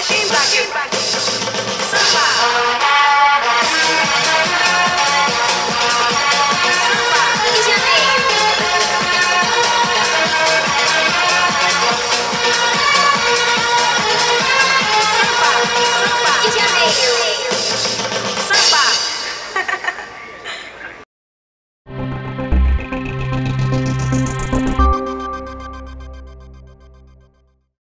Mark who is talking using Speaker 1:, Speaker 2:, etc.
Speaker 1: flashing, flashing, flashing.